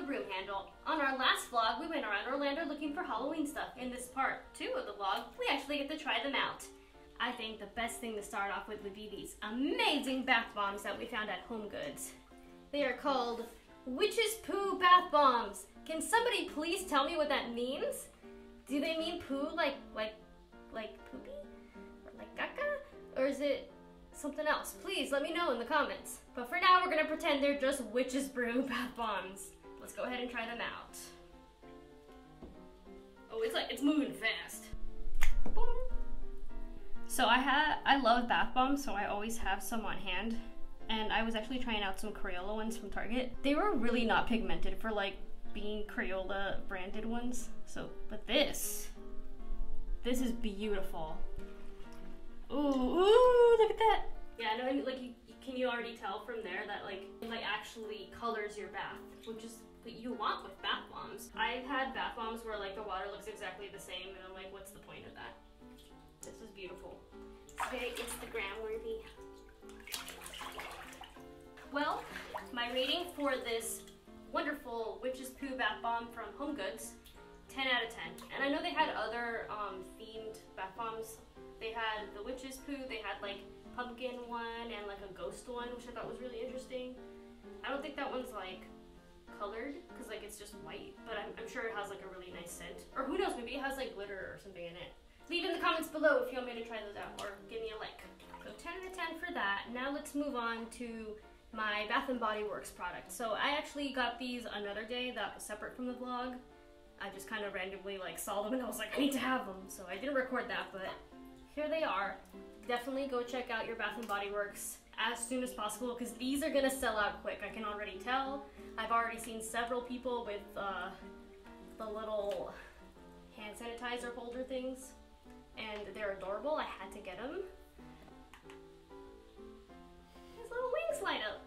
the broom handle. On our last vlog, we went around Orlando looking for Halloween stuff. In this part two of the vlog, we actually get to try them out. I think the best thing to start off with would be these amazing bath bombs that we found at Home Goods. They are called Witch's Poo Bath Bombs. Can somebody please tell me what that means? Do they mean poo like like like poopy? Or like caca? Or is it something else? Please let me know in the comments. But for now, we're gonna pretend they're just Witch's Brew Bath Bombs. Let's go ahead and try them out. Oh, it's like, it's moving fast. Boom. So I had, I love bath bombs, so I always have some on hand. And I was actually trying out some Crayola ones from Target. They were really not pigmented for like being Crayola branded ones. So, but this, this is beautiful. Ooh, ooh, look at that. Yeah, no, like you, can you already tell from there that like it like actually colors your bath, which is what you want with bath bombs. I've had bath bombs where like the water looks exactly the same, and I'm like, what's the point of that? This is beautiful. It's very Instagram worthy. Well, my rating for this wonderful Witch's Poo Bath Bomb from Home Goods, 10 out of 10. And I know they had other um, themed bath bombs. They had the Witch's Poo, they had like pumpkin one and like a ghost one, which I thought was really interesting. I don't think that one's like colored because like it's just white, but I'm, I'm, sure it has like a really nice scent. Or who knows, maybe it has like glitter or something in it. Leave in the comments below if you want me to try those out or give me a like. So 10 out of 10 for that. Now let's move on to my Bath & Body Works product. So I actually got these another day that was separate from the vlog. I just kind of randomly like saw them and I was like, I need to have them. So I didn't record that, but here they are. Definitely go check out your Bath & Body Works as soon as possible because these are gonna sell out quick. I can already tell. I've already seen several people with uh, the little hand sanitizer holder things and they're adorable. I had to get them. His little wings light up.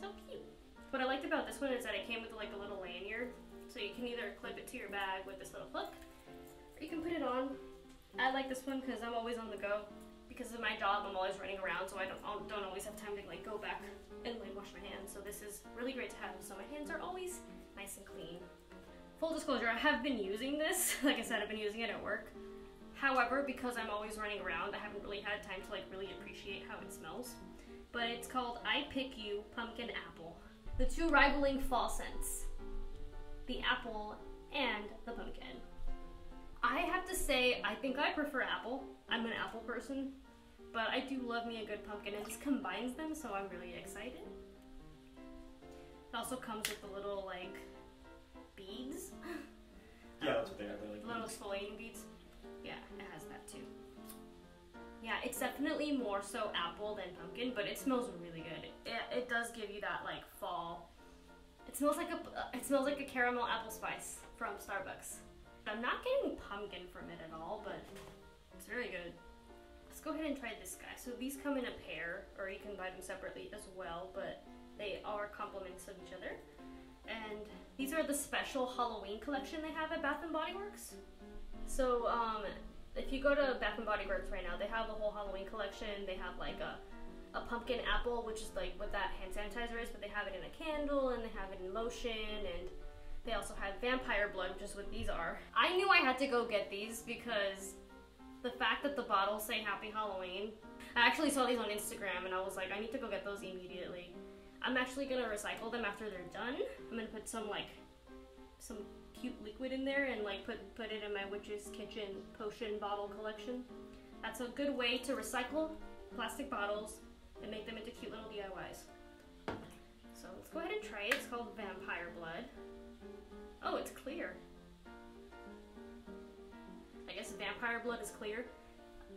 So cute. What I liked about this one is that it came with like a little lanyard. So you can either clip it to your bag with this little hook or you can put it on I like this one because I'm always on the go. Because of my job, I'm always running around, so I don't, don't always have time to like go back and like wash my hands. So this is really great to have, so my hands are always nice and clean. Full disclosure, I have been using this. Like I said, I've been using it at work. However, because I'm always running around, I haven't really had time to like really appreciate how it smells. But it's called I Pick You Pumpkin Apple. The two rivaling fall scents. The apple and the pumpkin. I have to say, I think I prefer apple. I'm an apple person, but I do love me a good pumpkin. It just combines them, so I'm really excited. It also comes with the little, like, beads. Yeah, that's what they are. They're like little exfoliating beads. Yeah, it has that too. Yeah, it's definitely more so apple than pumpkin, but it smells really good. It, it does give you that like fall. It smells like a uh, it smells like a caramel apple spice from Starbucks. I'm not getting pumpkin from it at all, but it's very good. Go ahead and try this guy. So these come in a pair, or you can buy them separately as well, but they are complements of each other. And these are the special Halloween collection they have at Bath & Body Works. So um, if you go to Bath & Body Works right now, they have a whole Halloween collection. They have like a, a pumpkin apple, which is like what that hand sanitizer is, but they have it in a candle and they have it in lotion and they also have vampire blood, which is what these are. I knew I had to go get these because the fact that the bottles say Happy Halloween, I actually saw these on Instagram and I was like, I need to go get those immediately. I'm actually gonna recycle them after they're done. I'm gonna put some like, some cute liquid in there and like put, put it in my Witch's Kitchen potion bottle collection. That's a good way to recycle plastic bottles and make them into cute little DIYs. So let's go ahead and try it. It's called Vampire Blood. Vampire blood is clear.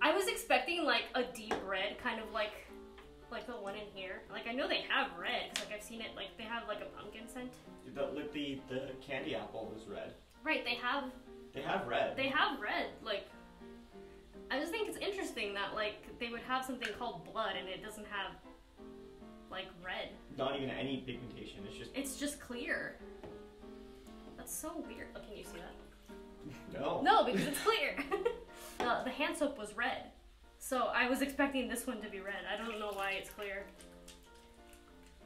I was expecting like a deep red, kind of like like the one in here. Like I know they have red, cause like I've seen it. Like they have like a pumpkin scent. The, look, the the candy apple is red. Right, they have. They have red. They have red. Like I just think it's interesting that like they would have something called blood and it doesn't have like red. Not even any pigmentation. It's just. It's just clear. That's so weird. Oh, can you see that? No. No, because it's clear. the, uh, the hand soap was red. So I was expecting this one to be red. I don't know why it's clear.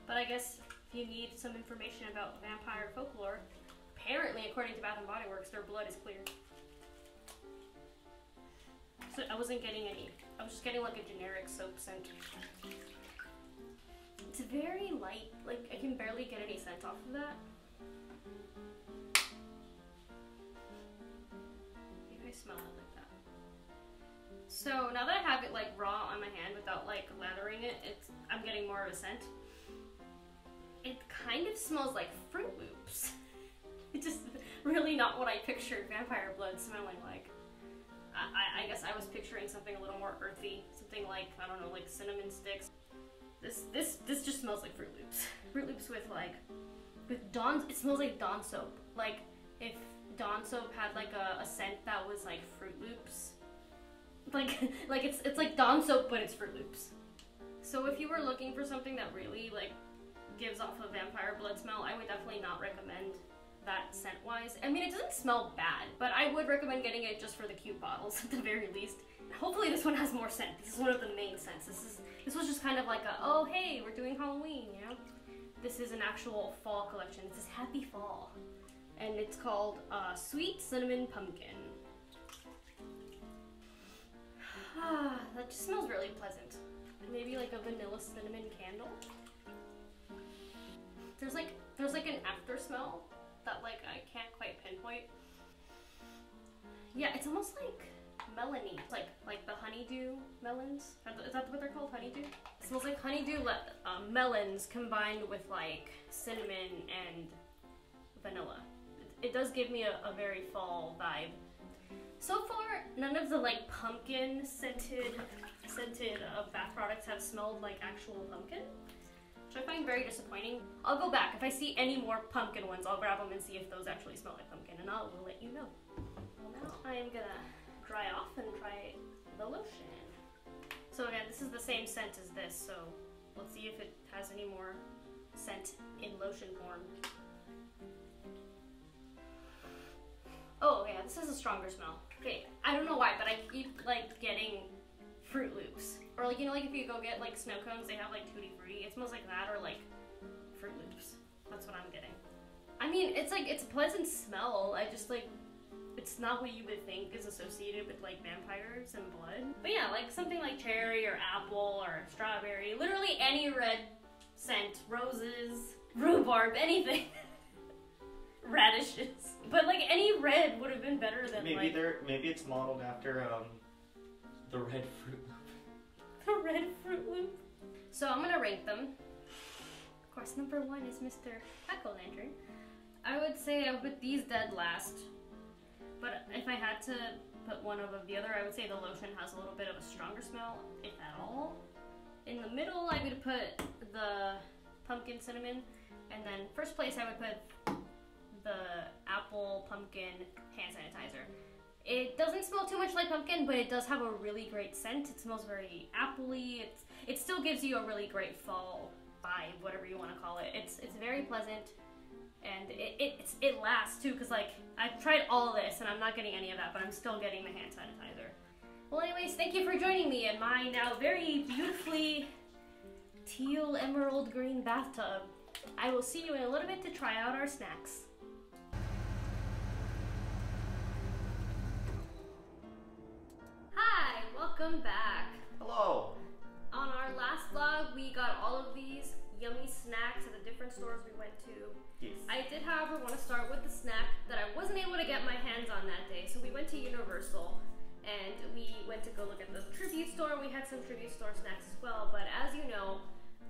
But I guess if you need some information about vampire folklore, apparently, according to Bath and Body Works, their blood is clear. So I wasn't getting any. I was just getting like a generic soap scent. It's very light. Like I can barely get any scent off of that. Smell it like that. So now that I have it like raw on my hand without like lathering it, it's I'm getting more of a scent. It kind of smells like Froot Loops. It's just really not what I pictured vampire blood smelling like. I, I guess I was picturing something a little more earthy, something like I don't know, like cinnamon sticks. This this this just smells like Froot Loops. Froot Loops with like with Dawn. It smells like Dawn soap. Like if Dawn soap had like a, a scent that was like Froot Loops. Like like it's it's like Dawn soap, but it's Froot Loops. So if you were looking for something that really like gives off a vampire blood smell, I would definitely not recommend that scent wise. I mean, it doesn't smell bad, but I would recommend getting it just for the cute bottles at the very least. Hopefully, this one has more scent. This is one of the main scents. This is this was just kind of like a oh hey, we're doing Halloween, you know. This is an actual fall collection. This is Happy Fall, and it's called uh, Sweet Cinnamon Pumpkin. Ah, that just smells really pleasant. Maybe like a vanilla cinnamon candle. There's like there's like an after smell that like I can't quite pinpoint. Yeah, it's almost like melony, like like the honeydew melons. Is that what they're called? Honeydew. It smells like honeydew um, melons combined with like cinnamon and vanilla. It, does give me a, a very fall vibe. So far, none of the like pumpkin scented scented uh, bath products have smelled like actual pumpkin which I find very disappointing. I'll go back. If I see any more pumpkin ones, I'll grab them and see if those actually smell like pumpkin, and I'll let you know. Well, now I am gonna dry off and try the lotion. So again, this is the same scent as this, so let's see if it has any more scent in lotion form. Oh yeah, this is a stronger smell. Okay, I don't know why, but I keep like getting Froot Loops. Or like, you know, like if you go get like snow cones, they have like Tutti Frutti. It smells like that or like Froot Loops. That's what I'm getting. I mean, it's like, it's a pleasant smell. I just like, it's not what you would think is associated with like vampires and blood. But yeah, like something like cherry or apple or strawberry. Literally any red scent. Roses, rhubarb, anything. Radishes. But like any red would have been better than Maybe like they're maybe it's modeled after um the red fruit loop. the red Froot Loop. So I'm gonna rank them. Of course, number one is Mr. Jack O' Lantern. I would say I would put these dead last, but if I had to put one above the other, I would say the lotion has a little bit of a stronger smell, if at all. In the middle, I would put the pumpkin cinnamon, and then first place I would put the apple pumpkin hand sanitizer. It doesn't smell too much like pumpkin, but it does have a really great scent. It smells very appley. It's it still gives you a really great fall vibe, whatever you want to call it. It's it's very pleasant, and it it, it lasts too. Cause like I've tried all this and I'm not getting any of that, but I'm still getting the hand sanitizer. Well, anyways, thank you for joining me in my now very beautifully teal emerald green bathtub. I will see you in a little bit to try out our snacks. Welcome back. Hello. On our last vlog, we got all of these yummy snacks at the different stores we went to. Yes. I did, however, want to start with the snack that I wasn't able to get my hands on that day. So we went to Universal and we went to go look at the tribute store. We had some tribute store snacks as well. But as you know,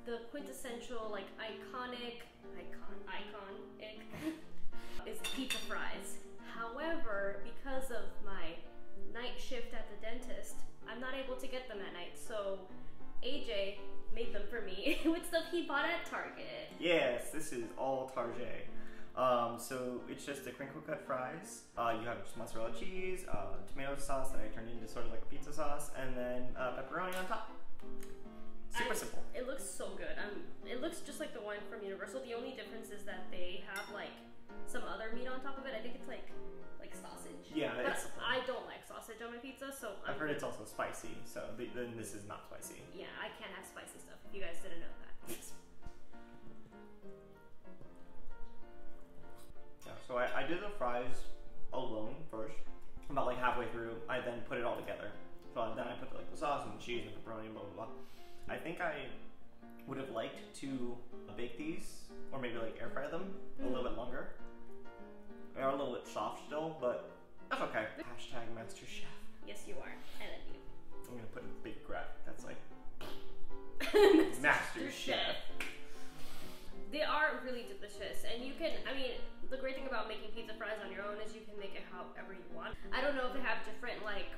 the quintessential, like iconic, icon, Um, so it's just the crinkle cut fries. Uh, you have mozzarella cheese, uh, tomato sauce that I turned into sort of like a pizza sauce, and then uh, pepperoni on top. Super I- simple. It looks so good. Um, it looks just like the one from Universal. The only difference is that they have like some other meat on top of it. I think it's like like sausage. Yeah, but I don't like sausage on my pizza, so I've I'm, heard it's also spicy, so th- then this is not spicy. yeah, I can't have spicy stuff. If you guys didn't know that. Fries alone first. About like halfway through, I then put it all together. So then I put like the sauce and the cheese and the pepperoni and blah blah blah. I think I would have liked to bake these or maybe like air fry them a little bit longer. They are a little bit soft still, but that's okay. Hashtag Master Chef. Yes, you are. I love you. I'm gonna put a big graphic that's like Master Chef. They are really delicious, and you can. I mean, the great thing about making pizza fries on your own is you can make it however you want. I don't know if they have different like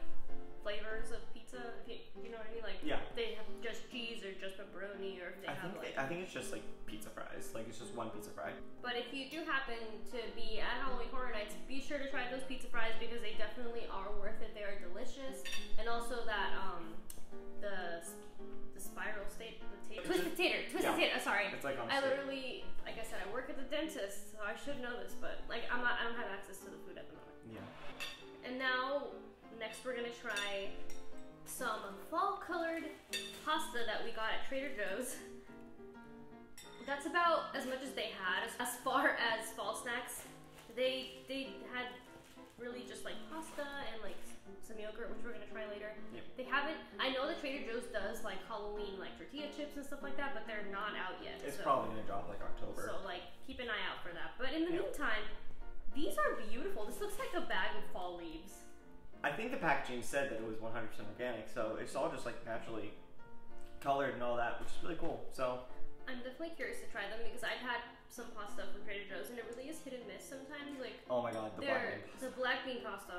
flavors of pizza. If you, you know what I mean? Like, Yeah. they have just cheese or just pepperoni, or if they I have think like. I think it's just like pizza fries. Like it's just one pizza fry. But if you do happen to be at Halloween Horror Nights, be sure to try those pizza fries because they definitely are worth it. They are delicious, and also that um the the spiral state the tater, twisted tater, twisted Yeah. tater. Uh, sorry, It's like I literally, like I said, I work at the dentist, so I should know this, but like I'm not, I don't have access to the food at the moment. Yeah. And now, next we're gonna try some fall-colored pasta that we got at Trader Joe's. That's about as much as they had. As far as fall snacks, they they had really just like pasta and like some yogurt, which we're gonna try later. Yep. They haven't. I know that Trader Joe's does like Halloween like tortilla chips and stuff like that, but they're not out yet. It's so. probably gonna drop like October. So like keep an eye out for that. But in the Yeah. meantime, these are beautiful. This looks like a bag of fall leaves. I think the packaging said that it was 100% organic, so it's all just like naturally colored and all that, which is really cool. So I'm definitely curious to try them because I've had oh my god, the black bean the black bean pasta.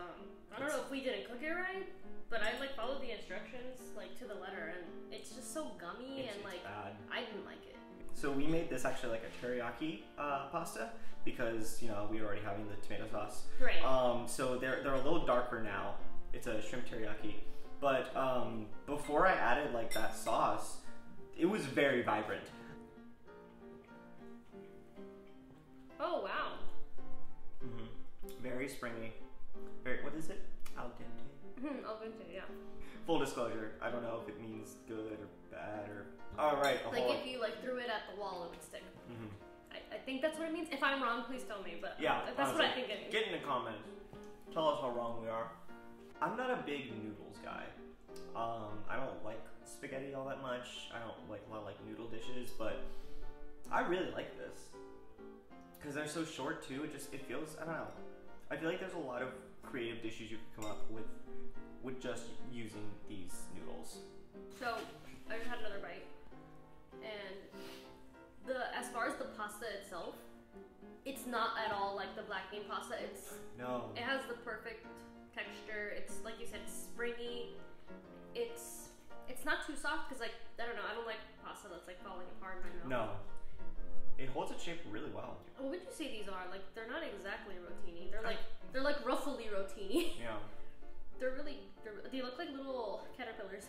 I don't know if we didn't cook it right, but I like followed the instructions like to the letter and it's just so gummy It's, and it's like bad. I didn't like it. So we made this actually like a teriyaki uh, pasta because you know we were already having the tomato sauce. Right. Um, so they're they're a little darker now. It's a shrimp teriyaki, but um, before I added like that sauce, it was very vibrant. oh wow. Hmm Very springy. Very what is it? Al dente. Hmm, Al dente, yeah. Full disclosure, I don't know if it means good or bad or. All right. Like whole, if you like threw it at the wall, it would stick. Mhm. I, I think that's what it means. If I'm wrong, please tell me. But Yeah, that's what I think it means. Get in the comments. Tell us how wrong we are. I'm not a big noodles guy. Um, I don't like spaghetti all that much. I don't like a lot of like noodle dishes, but I really like this because they're so short too. It just it feels I don't know. I feel like there's a lot of creative dishes you could come up with with just using these noodles. So I just had another bite, and the as far as the pasta itself, it's not at all like the black bean pasta. It's No. it has the perfect texture. It's like you said, springy. It's it's not too soft because like I don't know. I don't like pasta that's like falling apart in my mouth. No. It holds its shape really well. What would you say these are? Like they're not exactly rotini. They're like they're like ruffly rotini. Yeah. they're really they're, they look like little caterpillars.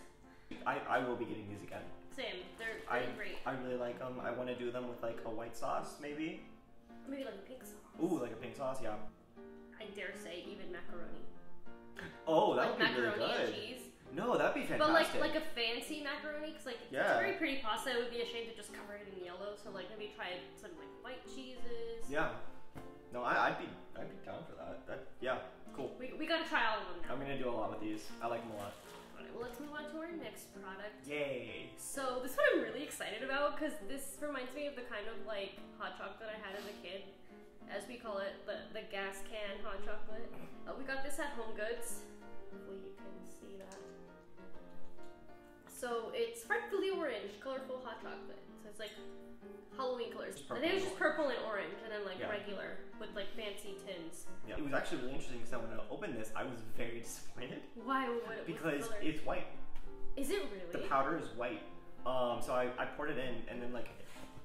I, I will be getting these again. Same. They're I, really great. I really like them. I want to do them with like a white sauce, maybe. Maybe like a pink sauce. Ooh, like a pink sauce, yeah. I dare say even macaroni. Oh, that like would be really macaroni and good. cheese. No, that'd be fantastic. But like like a fancy macaroni, because like Yeah. Pretty pasta. It would be a shame to just cover it in yellow. So like maybe try some like white cheeses. yeah. No, I, I'd be I'd be down for that. That yeah, cool. We, we gotta try all of them now. I'm gonna do a lot with these. I like them a lot. Alright, well let's move on to our next product. Yay! So this one I'm really excited about because this reminds me of the kind of like hot chocolate I had as a kid, as we call it, the the gas can hot chocolate. Uh, we got this at Home Goods. Hopefully you can see that. So it's frightfully orange, colorful hot chocolate. So it's like Halloween colors. Just I think it was just purple and orange, and then like Yeah. regular with like fancy tins. Yeah. It was actually really interesting because when I opened this, I was very disappointed Why? What? what's the because color? it's white. is it really? The powder is white. Um, so I, I poured it in, and then like,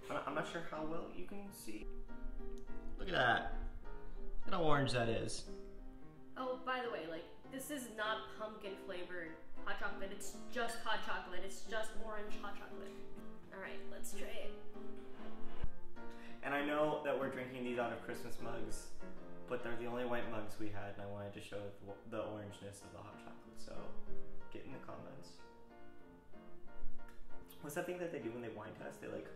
I'm not, I'm not sure how well you can see. Look at that. Look how orange that is. Oh, by the way, like this is not pumpkin flavored hot chocolate. It's just hot chocolate. It's just orange hot chocolate. All right, let's try it. And I know that we're drinking these out of Christmas mugs, but they're the only white mugs we had, and I wanted to show the, orangeness of the hot chocolate. So, get in the comments. What's that thing that they do when they wine test? They like,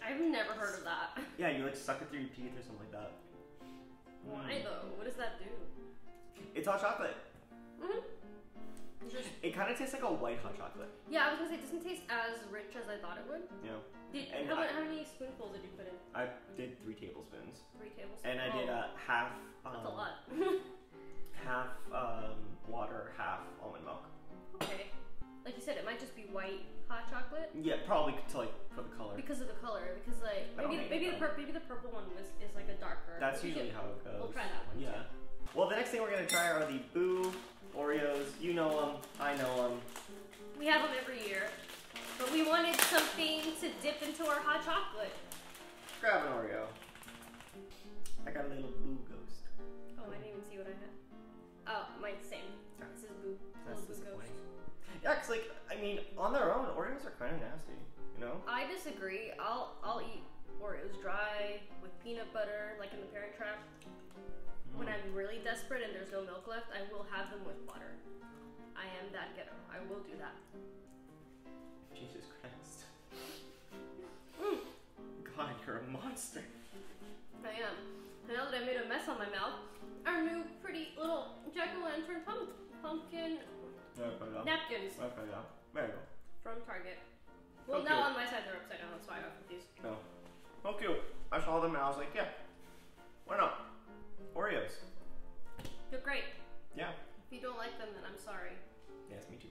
I've never heard of that. Yeah, you like suck it through your teeth or something like that. Why though? What does that do? It's hot chocolate. Mm-hmm. Just, It kind of tastes like a white hot chocolate. yeah, I was gonna say it doesn't taste as rich as I thought it would. Yeah. Did, And how, I- many, how many spoonfuls did you put in? I did three tablespoons, Three tablespoons. and I did Oh, uh, half. Um, That's a lot. Half um, water, half almond milk. okay. Like you said, it might just be white hot chocolate Yeah, probably to like for the color. because of the color. Because like maybe maybe the maybe the purple one was is like a darker. That's usually how it goes. We'll try that one. Yeah. Well, the next thing we're gonna try are the Boo Oreos. You know them. I know them. We have them every year, but we wanted something to dip into our hot chocolate. Grab an Oreo. I got a little Boo ghost. Oh, I didn't even see what I had. Oh, mine's same. This is boo. That's Little boo ghost. Yeah, 'cause like I mean, on their own, Oreos are kind of nasty. You know. I disagree. I'll I'll eat Oreos dry with peanut butter, like in the Parent Trap. When I'm really desperate and there's no milk left, I will have them with butter. I am that ghetto. I will do that. Jesus Christ. Mm, God, you're a monster. I am. And now that I made a mess on my mouth, our new pretty little jack o' lantern pump, pumpkin napkins Okay, yeah. There you go. from Target. Well, Okay. now on my side they're upside down. That's why I got confused. No. So cute. I saw them and I was like, yeah. Why not? Oreos. They're great. Yeah. If you don't like them, then I'm sorry. Yes, me too.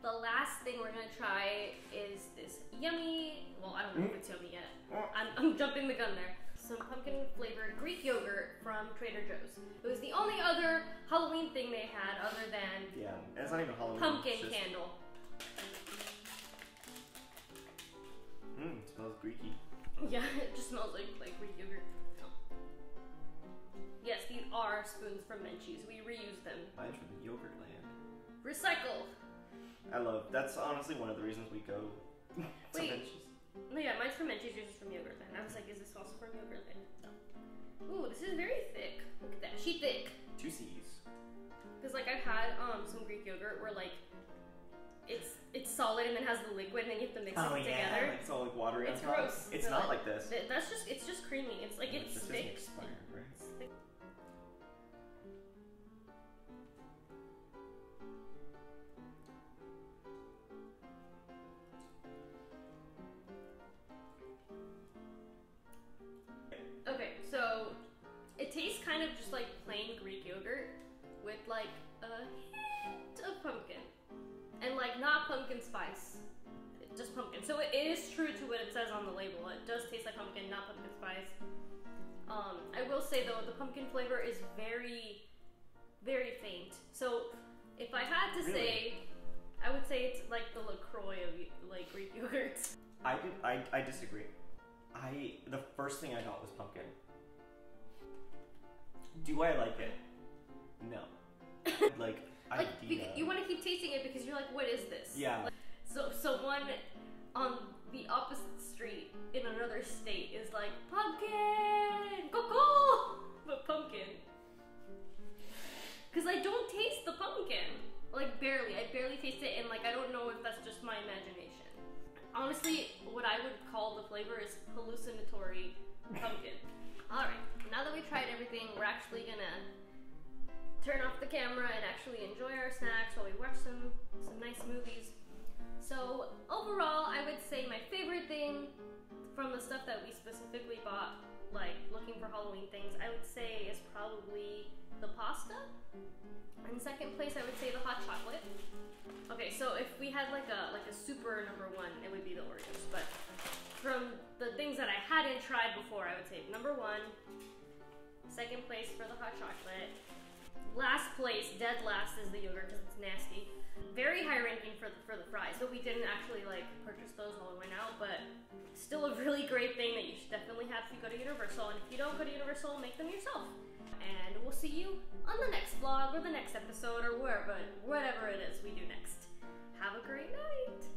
The last thing we're gonna try is this yummy. Well, I don't know if hmm? it's yummy yet. I'm, I'm jumping the gun there. Some pumpkin flavored Greek yogurt from Trader Joe's. It was the only other Halloween thing they had other than Yeah. And it's not even Halloween. pumpkin just, candle. Mmm, smells Greeky. Yeah, it just smells like, like Greek yogurt. Yes, these are spoons from Menchie's. We reuse them. Mine's from Yogurt Land. Recycle. I love. That's honestly one of the reasons we go. to Wait. Menchie's. No, yeah, mine's from Menchie's. Yours is from Yogurt Land. I was like, is this also from Yogurt Land? Ooh, this is very thick. Look at that. She thick. Two C's. Because like I've had um some Greek yogurt where like it's it's solid and then has the liquid and then you have to mix Oh it yeah. together. Like, it's all like watery It's on top. gross. It's not like- like this. That's just it's just creamy. It's like it's thick. isn't expired, right? It's thick. Kind of just like plain Greek yogurt with like a hint of pumpkin and like not pumpkin spice, just pumpkin. So it is true to what it says on the label. It does taste like pumpkin, not pumpkin spice. Um, I will say though, the pumpkin flavor is very, very faint. So if I had to Really? say, I would say it's like the Lacroix of like Greek yogurts. I did. I, I disagree. I the first thing I got was pumpkin. Do I like it? No. like Like idea. you want to keep tasting it because you're like, what is this? Yeah. Like, so someone on the opposite street in another state is like pumpkin, coco, but pumpkin. Cause I don't taste the pumpkin, like barely. I barely taste it, and like I don't know if that's just my imagination. Honestly, what I would call the flavor is hallucinatory pumpkin. All right, now that we tried everything, we're actually gonna turn off the camera and actually enjoy our snacks while we watch some some nice movies. So overall, I would say my favorite thing from the stuff that we specifically bought, like looking for Halloween things, I would say is probably the pasta. In second place, I would say the hot chocolate. Okay, so if we had like a like a super number one, it would be the Oreos. But from the things that I hadn't tried before, I would say number one. Second place for the hot chocolate. Last place, dead last, is the yogurt because it's nasty. Very high ranking for the, for the fries, but we didn't actually like purchase those while we went out. But still a really great thing that you should definitely have if you go to Universal. And if you don't go to Universal, make them yourself. And we'll see you on the next vlog or the next episode or wherever, whatever it is we do next. Have a great night.